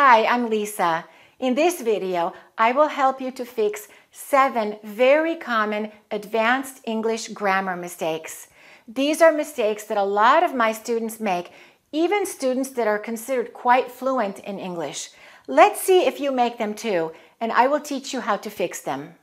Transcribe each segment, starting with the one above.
Hi, I'm Lisa. In this video, I will help you to fix seven very common advanced English grammar mistakes. These are mistakes that a lot of my students make, even students that are considered quite fluent in English. Let's see if you make them too, and I will teach you how to fix them.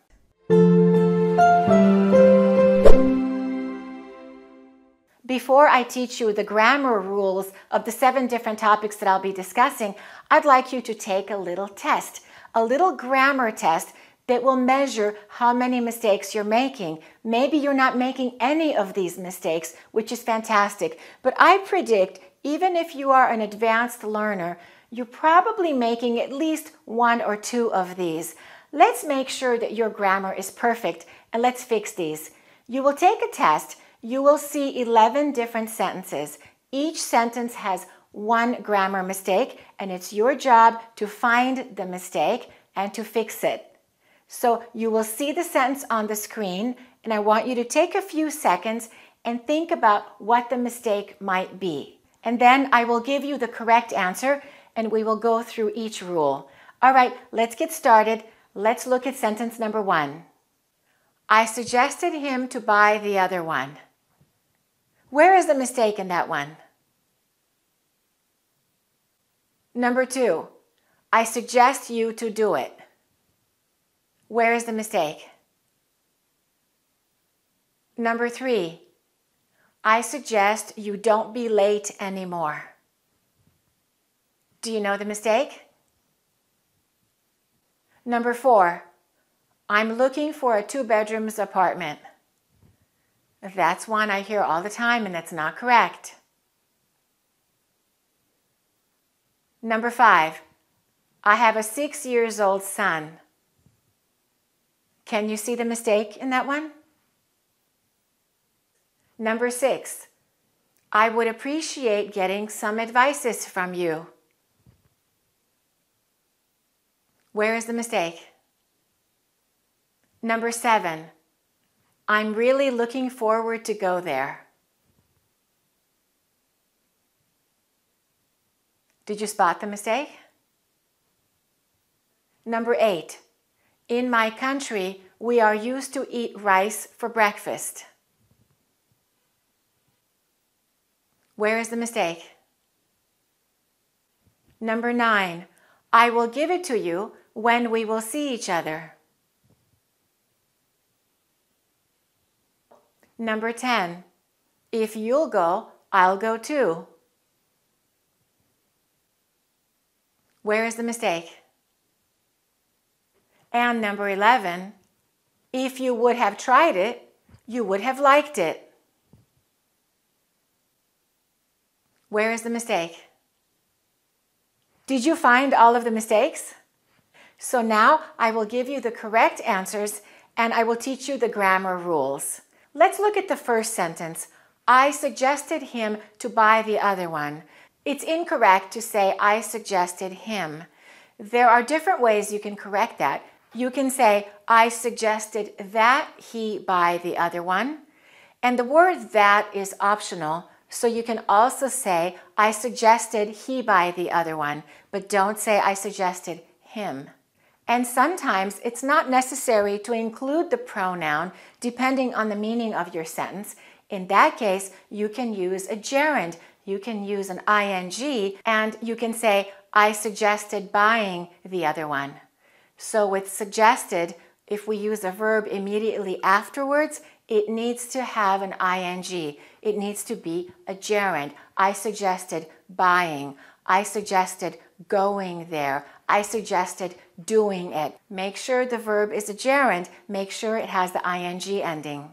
Before I teach you the grammar rules of the seven different topics that I'll be discussing, I'd like you to take a little test, a little grammar test that will measure how many mistakes you're making. Maybe you're not making any of these mistakes, which is fantastic, but I predict even if you are an advanced learner, you're probably making at least one or two of these. Let's make sure that your grammar is perfect and let's fix these. You will take a test you will see 11 different sentences. Each sentence has one grammar mistake, and it's your job to find the mistake and to fix it. So you will see the sentence on the screen, and I want you to take a few seconds and think about what the mistake might be. And then I will give you the correct answer, and we will go through each rule. All right, let's get started. Let's look at sentence number one. I suggested him to buy the other one. Where is the mistake in that one? Number two, I suggest you to do it. Where is the mistake? Number three, I suggest you don't be late anymore. Do you know the mistake? Number four, I'm looking for a two bedrooms apartment. That's one I hear all the time, and that's not correct. Number five, I have a six years old son. Can you see the mistake in that one? Number six, I would appreciate getting some advices from you. Where is the mistake? Number seven, I'm really looking forward to go there. Did you spot the mistake? Number eight, in my country, we are used to eat rice for breakfast. Where is the mistake? Number nine, I will give it to you when we will see each other. Number 10. If you'll go, I'll go too. Where is the mistake? And number 11. If you would have tried it, you would have liked it. Where is the mistake? Did you find all of the mistakes? So now I will give you the correct answers and I will teach you the grammar rules. Let's look at the first sentence. I suggested him to buy the other one. It's incorrect to say I suggested him. There are different ways you can correct that. You can say I suggested that he buy the other one. And the word that is optional, so you can also say I suggested he buy the other one, but don't say I suggested him. And sometimes it's not necessary to include the pronoun depending on the meaning of your sentence. In that case, you can use a gerund. You can use an ing and you can say, I suggested buying the other one. So with suggested, if we use a verb immediately afterwards, it needs to have an ing. It needs to be a gerund. I suggested buying. I suggested going there. I suggested doing it. Make sure the verb is a gerund. Make sure it has the ing ending.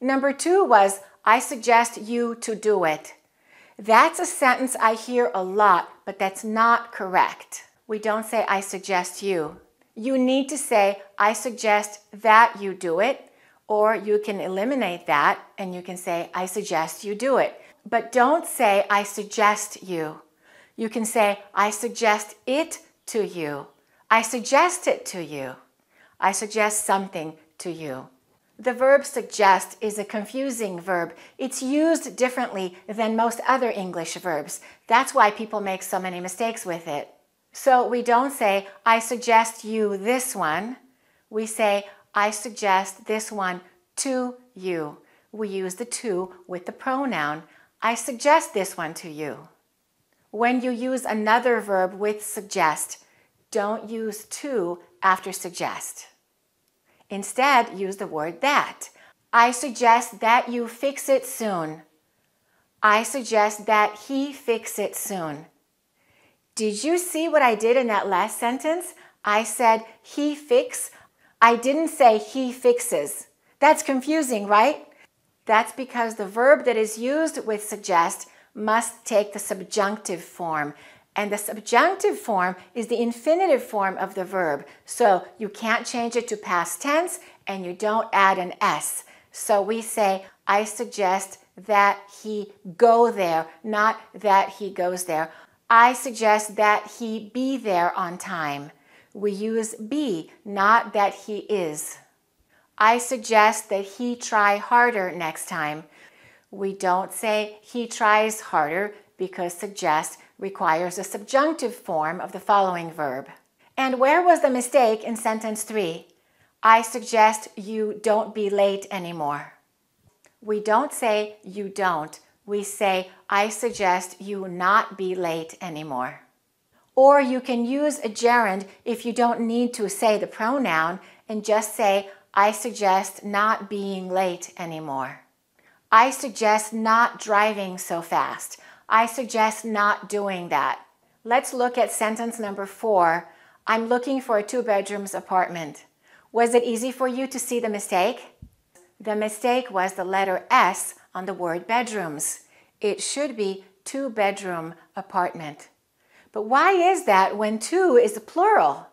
Number two was, I suggest you to do it. That's a sentence I hear a lot, but that's not correct. We don't say, I suggest you. You need to say, I suggest that you do it, or you can eliminate that and you can say, I suggest you do it. But don't say, I suggest you. You can say, I suggest it to you. I suggest it to you. I suggest something to you. The verb suggest is a confusing verb. It's used differently than most other English verbs. That's why people make so many mistakes with it. So we don't say, I suggest you this one. We say, I suggest this one to you. We use the to with the pronoun. I suggest this one to you. When you use another verb with suggest, don't use to after suggest. Instead, use the word that. I suggest that you fix it soon. I suggest that he fix it soon. Did you see what I did in that last sentence? I said he fix. I didn't say he fixes. That's confusing, right? That's because the verb that is used with suggest must take the subjunctive form. And the subjunctive form is the infinitive form of the verb. So you can't change it to past tense and you don't add an S. So we say, I suggest that he go there, not that he goes there. I suggest that he be there on time. We use be, not that he is. I suggest that he try harder next time. We don't say he tries harder because suggest requires a subjunctive form of the following verb. And where was the mistake in sentence three? I suggest you don't be late anymore. We don't say you don't we say, I suggest you not be late anymore. Or you can use a gerund if you don't need to say the pronoun and just say, I suggest not being late anymore. I suggest not driving so fast. I suggest not doing that. Let's look at sentence number four. I'm looking for a two bedrooms apartment. Was it easy for you to see the mistake? The mistake was the letter S on the word bedrooms. It should be two bedroom apartment. But why is that when two is a plural?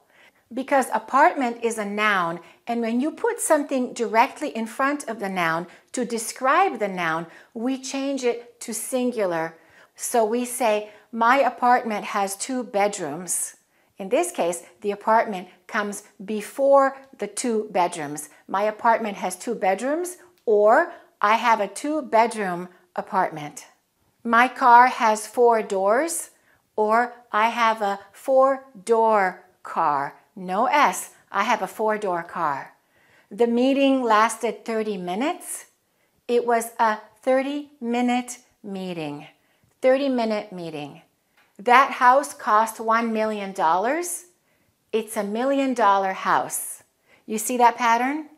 Because apartment is a noun, and when you put something directly in front of the noun to describe the noun, we change it to singular. So we say, My apartment has two bedrooms. In this case, the apartment comes before the two bedrooms. My apartment has two bedrooms, or I have a two bedroom apartment. My car has four doors, or I have a four door car. No S, I have a four door car. The meeting lasted 30 minutes. It was a 30 minute meeting. 30 minute meeting. That house cost $1 million. It's a million dollar house. You see that pattern?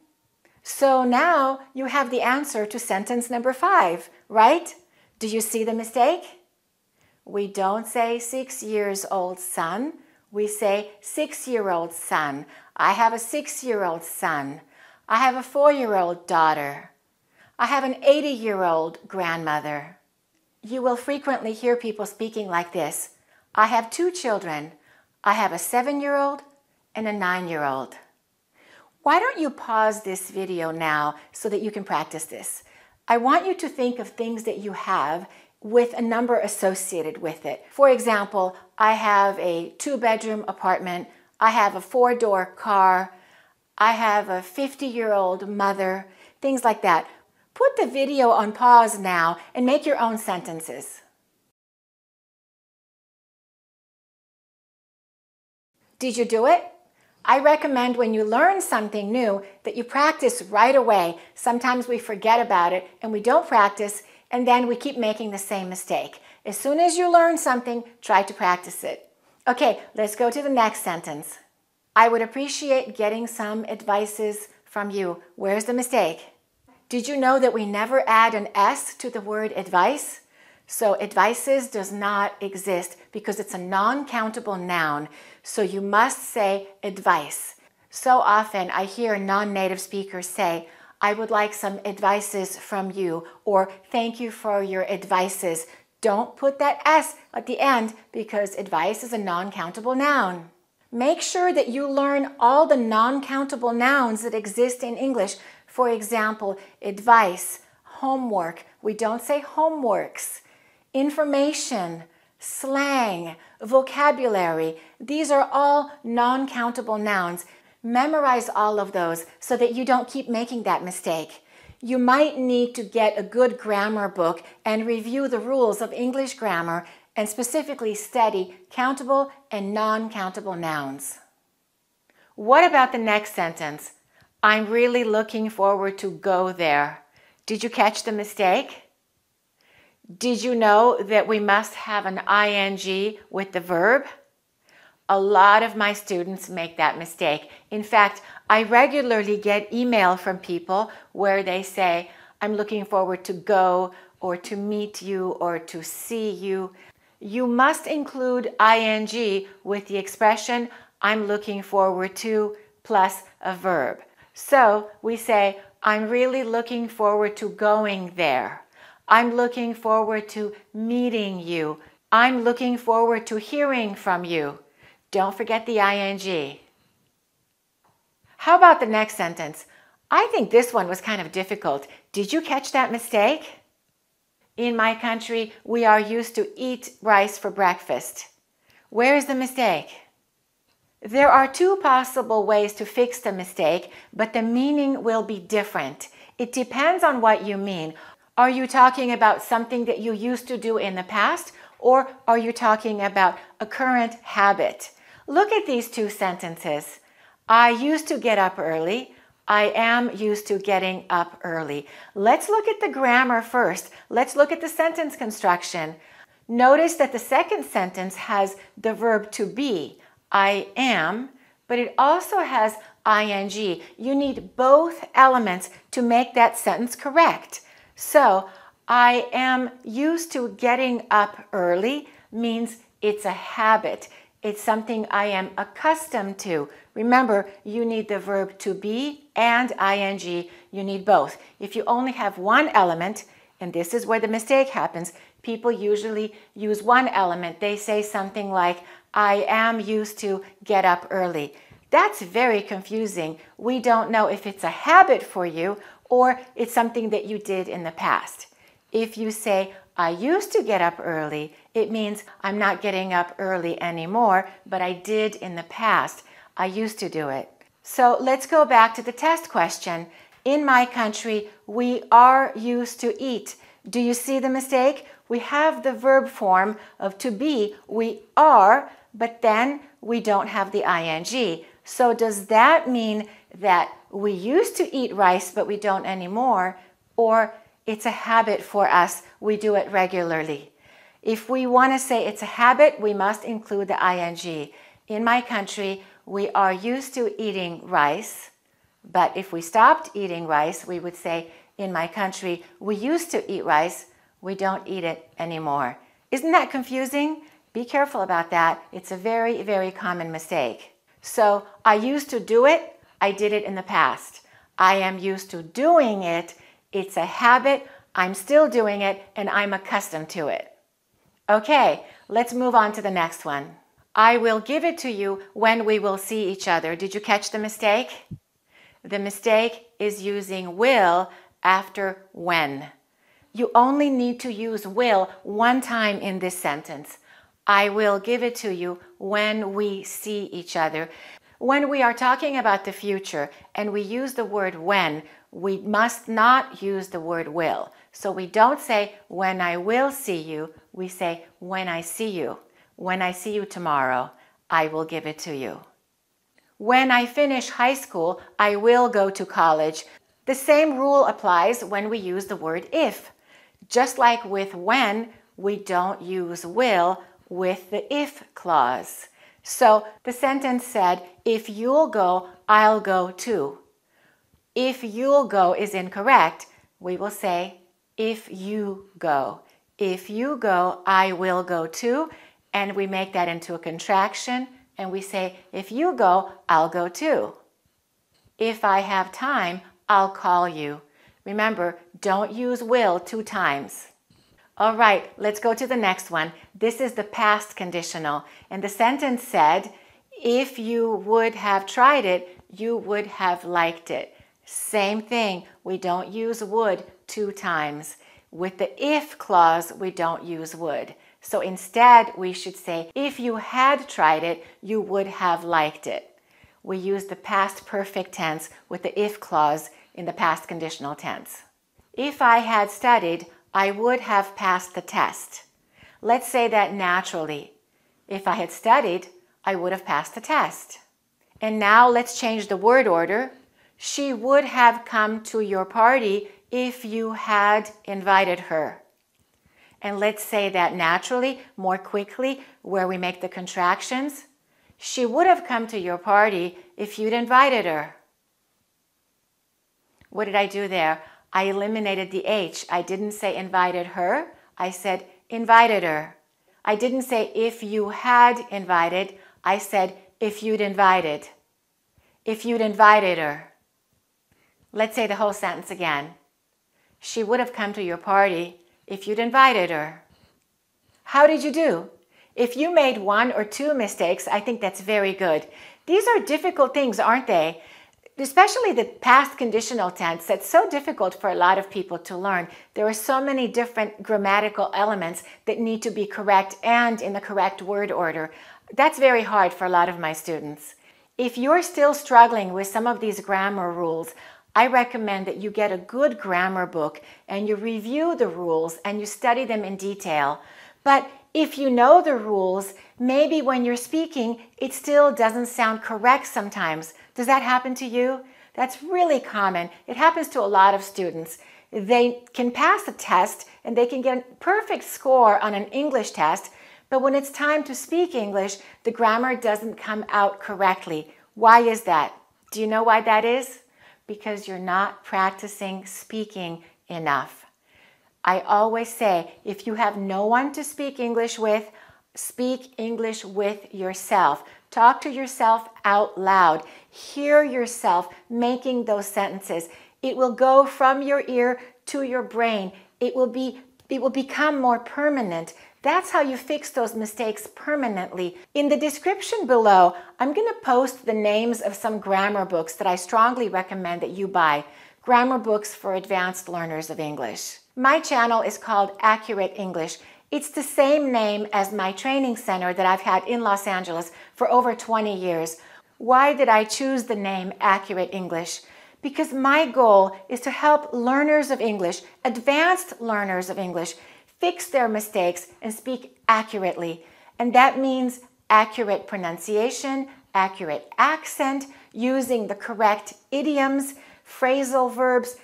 So now you have the answer to sentence number five, right? Do you see the mistake? We don't say six years old son. We say six year old son. I have a six year old son. I have a four year old daughter. I have an 80 year old grandmother. You will frequently hear people speaking like this I have two children. I have a seven year old and a nine year old. Why don't you pause this video now so that you can practice this? I want you to think of things that you have with a number associated with it. For example, I have a two bedroom apartment, I have a four door car, I have a 50 year old mother, things like that. Put the video on pause now and make your own sentences. Did you do it? I recommend when you learn something new that you practice right away. Sometimes we forget about it and we don't practice, and then we keep making the same mistake. As soon as you learn something, try to practice it. Okay, let's go to the next sentence. I would appreciate getting some advices from you. Where's the mistake? Did you know that we never add an S to the word advice? So advices does not exist because it's a non-countable noun. So you must say advice. So often I hear non-native speakers say, I would like some advices from you or thank you for your advices. Don't put that S at the end because advice is a non-countable noun. Make sure that you learn all the non-countable nouns that exist in English. For example, advice, homework. We don't say homeworks information, slang, vocabulary. These are all non countable nouns. Memorize all of those so that you don't keep making that mistake. You might need to get a good grammar book and review the rules of English grammar and specifically study countable and non countable nouns. What about the next sentence? I'm really looking forward to go there. Did you catch the mistake? Did you know that we must have an ing with the verb? A lot of my students make that mistake. In fact, I regularly get email from people where they say, I'm looking forward to go or to meet you or to see you. You must include ing with the expression, I'm looking forward to, plus a verb. So we say, I'm really looking forward to going there. I'm looking forward to meeting you. I'm looking forward to hearing from you. Don't forget the ing. How about the next sentence? I think this one was kind of difficult. Did you catch that mistake? In my country, we are used to eat rice for breakfast. Where is the mistake? There are two possible ways to fix the mistake, but the meaning will be different. It depends on what you mean. Are you talking about something that you used to do in the past, or are you talking about a current habit? Look at these two sentences. I used to get up early. I am used to getting up early. Let's look at the grammar first. Let's look at the sentence construction. Notice that the second sentence has the verb to be, I am, but it also has ing. You need both elements to make that sentence correct. So, I am used to getting up early means it's a habit. It's something I am accustomed to. Remember, you need the verb to be and ing. You need both. If you only have one element, and this is where the mistake happens, people usually use one element. They say something like, I am used to get up early. That's very confusing. We don't know if it's a habit for you or it's something that you did in the past. If you say, I used to get up early, it means I'm not getting up early anymore, but I did in the past. I used to do it. So let's go back to the test question. In my country, we are used to eat. Do you see the mistake? We have the verb form of to be, we are, but then we don't have the ing. So does that mean that we used to eat rice, but we don't anymore, or it's a habit for us, we do it regularly. If we want to say it's a habit, we must include the ing. In my country, we are used to eating rice, but if we stopped eating rice, we would say, in my country, we used to eat rice, we don't eat it anymore. Isn't that confusing? Be careful about that. It's a very, very common mistake. So I used to do it, I did it in the past. I am used to doing it. It's a habit. I'm still doing it and I'm accustomed to it. Okay, let's move on to the next one. I will give it to you when we will see each other. Did you catch the mistake? The mistake is using will after when. You only need to use will one time in this sentence. I will give it to you when we see each other. When we are talking about the future and we use the word when, we must not use the word will. So we don't say, when I will see you, we say, when I see you. When I see you tomorrow, I will give it to you. When I finish high school, I will go to college. The same rule applies when we use the word if. Just like with when, we don't use will with the if clause. So the sentence said, if you'll go, I'll go too. If you'll go is incorrect, we will say, if you go. If you go, I will go too. And we make that into a contraction and we say, if you go, I'll go too. If I have time, I'll call you. Remember, don't use will two times. All right, let's go to the next one. This is the past conditional. And the sentence said, if you would have tried it, you would have liked it. Same thing, we don't use would two times. With the if clause, we don't use would. So instead, we should say, if you had tried it, you would have liked it. We use the past perfect tense with the if clause in the past conditional tense. If I had studied, I would have passed the test. Let's say that naturally. If I had studied, I would have passed the test. And now let's change the word order. She would have come to your party if you had invited her. And let's say that naturally, more quickly, where we make the contractions. She would have come to your party if you'd invited her. What did I do there? I eliminated the H. I didn't say invited her. I said invited her. I didn't say if you had invited. I said if you'd invited. If you'd invited her. Let's say the whole sentence again. She would have come to your party if you'd invited her. How did you do? If you made one or two mistakes, I think that's very good. These are difficult things, aren't they? Especially the past conditional tense, that's so difficult for a lot of people to learn. There are so many different grammatical elements that need to be correct and in the correct word order. That's very hard for a lot of my students. If you're still struggling with some of these grammar rules, I recommend that you get a good grammar book and you review the rules and you study them in detail. But if you know the rules, maybe when you're speaking, it still doesn't sound correct sometimes. Does that happen to you? That's really common. It happens to a lot of students. They can pass a test and they can get a perfect score on an English test, but when it's time to speak English, the grammar doesn't come out correctly. Why is that? Do you know why that is? because you're not practicing speaking enough. I always say if you have no one to speak English with, speak English with yourself. Talk to yourself out loud. Hear yourself making those sentences. It will go from your ear to your brain. It will be it will become more permanent. That's how you fix those mistakes permanently. In the description below, I'm going to post the names of some grammar books that I strongly recommend that you buy. Grammar books for advanced learners of English. My channel is called Accurate English. It's the same name as my training center that I've had in Los Angeles for over 20 years. Why did I choose the name Accurate English? Because my goal is to help learners of English, advanced learners of English, fix their mistakes and speak accurately. And that means accurate pronunciation, accurate accent, using the correct idioms, phrasal verbs,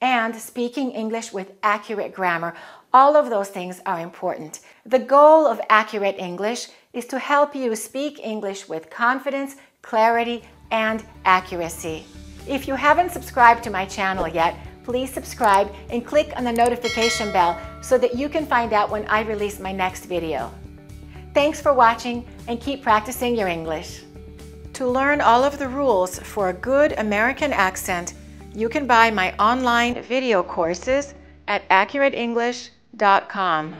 and speaking English with accurate grammar. All of those things are important. The goal of Accurate English is to help you speak English with confidence, clarity, and accuracy. If you haven't subscribed to my channel yet, please subscribe and click on the notification bell so that you can find out when I release my next video. Thanks for watching and keep practicing your English. To learn all of the rules for a good American accent, you can buy my online video courses at AccurateEnglish.com.